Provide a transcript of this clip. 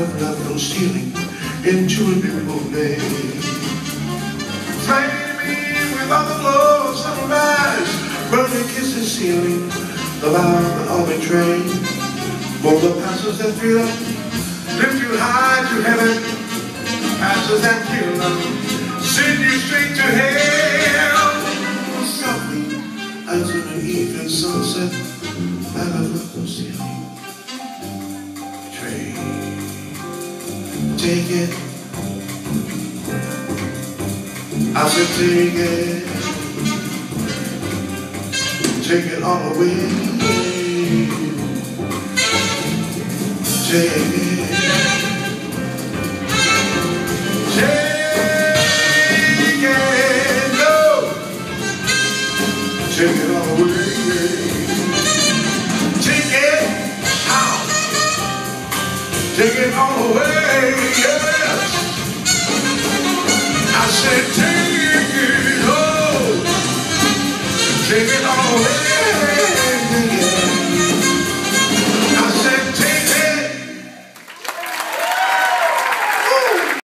cover up from stealing into a beautiful day. Flame me with all the glow of sunrise, burning kisses sealing the vow of betrayed. For the passions that up, lift you high to heaven, passions that kill send you straight to hell. Softly as in an evening sunset, I love the ceiling. Take it. I said take it. Take it all away. Take it. Take it. No. Take it all away. take it all away, yeah. I said, take it all, take it all away.